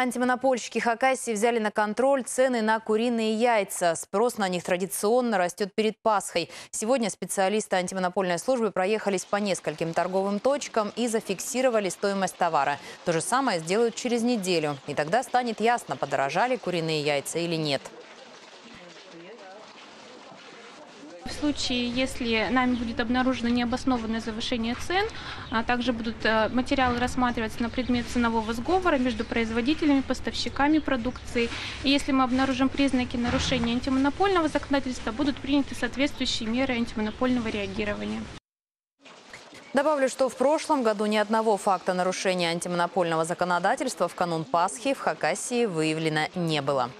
Антимонопольщики Хакасии взяли на контроль цены на куриные яйца. Спрос на них традиционно растет перед Пасхой. Сегодня специалисты антимонопольной службы проехались по нескольким торговым точкам и зафиксировали стоимость товара. То же самое сделают через неделю. И тогда станет ясно, подорожали куриные яйца или нет. В случае, если нами будет обнаружено необоснованное завышение цен, а также будут э, материалы рассматриваться на предмет ценового сговора между производителями, поставщиками продукции. И если мы обнаружим признаки нарушения антимонопольного законодательства, будут приняты соответствующие меры антимонопольного реагирования. Добавлю, что в прошлом году ни одного факта нарушения антимонопольного законодательства в канун Пасхи в Хакасии выявлено не было.